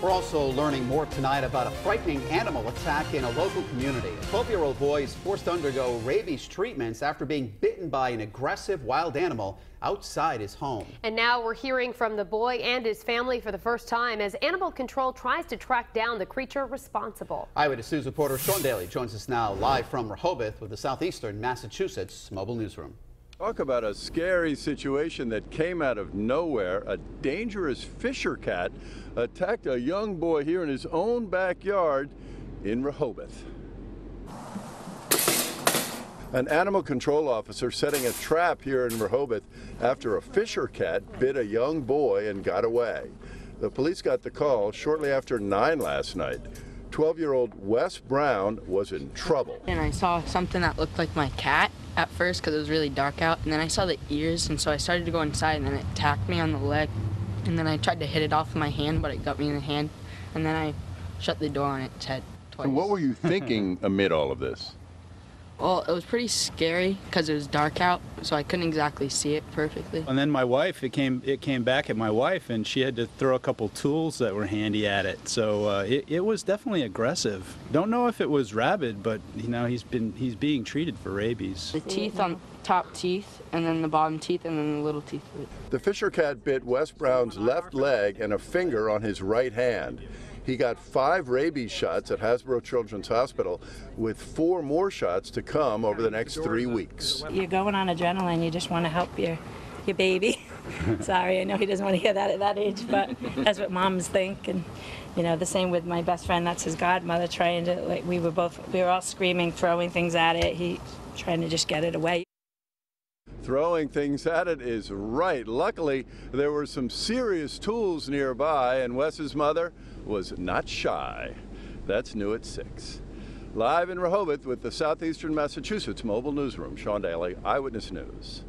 We're also learning more tonight about a frightening animal attack in a local community. A 12-year-old boy is forced to undergo rabies treatments after being bitten by an aggressive wild animal outside his home. And now we're hearing from the boy and his family for the first time as animal control tries to track down the creature responsible. Eyewitness News reporter Sean Daly joins us now live from Rehoboth with the Southeastern Massachusetts Mobile Newsroom. Talk about a scary situation that came out of nowhere. A dangerous fisher cat attacked a young boy here in his own backyard in Rehoboth. An animal control officer setting a trap here in Rehoboth after a fisher cat bit a young boy and got away. The police got the call shortly after 9 last night. 12 year old Wes Brown was in trouble. And I saw something that looked like my cat at first because it was really dark out. And then I saw the ears, and so I started to go inside, and then it attacked me on the leg. And then I tried to hit it off with my hand, but it got me in the hand. And then I shut the door on its head twice. And what were you thinking amid all of this? Well, it was pretty scary because it was dark out, so I couldn't exactly see it perfectly. And then my wife, it came it came back at my wife, and she had to throw a couple tools that were handy at it. So uh, it, it was definitely aggressive. Don't know if it was rabid, but you know he's been he's being treated for rabies. The teeth on top teeth, and then the bottom teeth, and then the little teeth. The fisher cat bit Wes Brown's left leg and a finger on his right hand. He got five rabies shots at Hasbro Children's Hospital, with four more shots to come over the next three weeks. You're going on adrenaline. You just want to help your your baby. Sorry, I know he doesn't want to hear that at that age, but that's what moms think. And you know, the same with my best friend. That's his godmother trying to like. We were both we were all screaming, throwing things at it. He trying to just get it away. Throwing things at it is right. Luckily, there were some serious tools nearby, and Wes's mother was not shy. That's new at 6. Live in Rehoboth with the Southeastern Massachusetts Mobile Newsroom, Sean Daly, Eyewitness News.